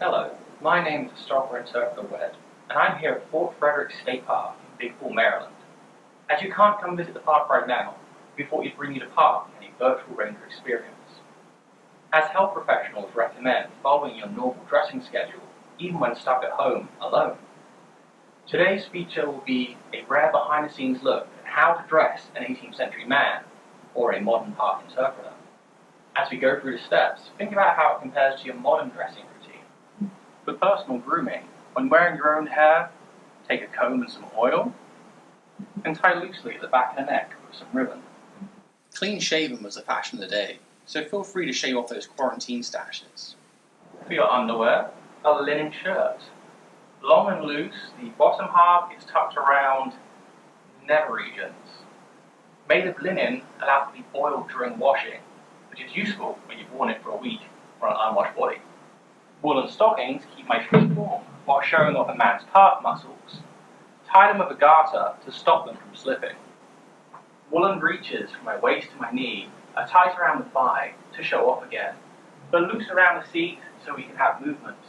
Hello, my name is Historical Interpreter Wed, and I'm here at Fort Frederick State Park in Big Pool, Maryland. As you can't come visit the park right now, we thought we'd bring you to park in a virtual ranger experience. As health professionals recommend following your normal dressing schedule, even when stuck at home alone. Today's feature will be a rare behind-the-scenes look at how to dress an 18th century man, or a modern park interpreter. As we go through the steps, think about how it compares to your modern dressing routine. For personal grooming, when wearing your own hair, take a comb and some oil, and tie loosely at the back of the neck with some ribbon. Clean shaven was the fashion of the day, so feel free to shave off those quarantine stashes. For your underwear, a linen shirt. Long and loose, the bottom half is tucked around nether regions. Made of linen, allowed to be oiled during washing, which is useful when you've worn it for a week on an unwashed body. Woolen stockings my feet warm while showing off a man's calf muscles. Tie them with a garter to stop them from slipping. Woolen breeches from my waist to my knee are tight around the thigh to show off again, but loose around the seat so we can have movements.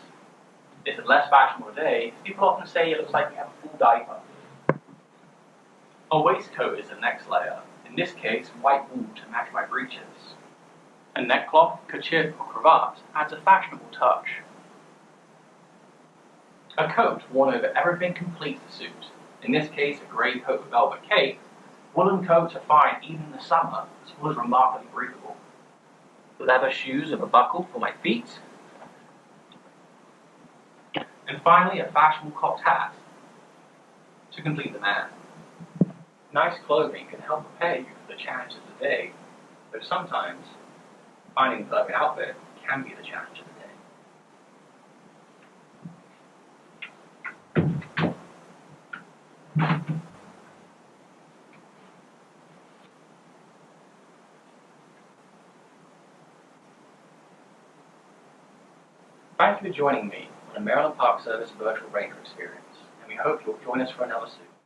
This is less fashionable today, people often say it looks like we have a full diaper. A waistcoat is the next layer, in this case white wool to match my breeches. A neckcloth, kerchief, or cravat adds a fashionable touch. A coat worn over everything completes the suit. In this case, a grey coat with velvet cape. Woolen coats are fine even in the summer, as well as remarkably breathable. Leather shoes with a buckle for my feet. And finally, a fashionable cocked hat to complete the man. Nice clothing can help prepare you for the challenges of the day, though sometimes finding the perfect outfit can be the challenge of the day. Thank you for joining me on a Maryland Park Service virtual ranger experience, and we hope you'll join us for another soon.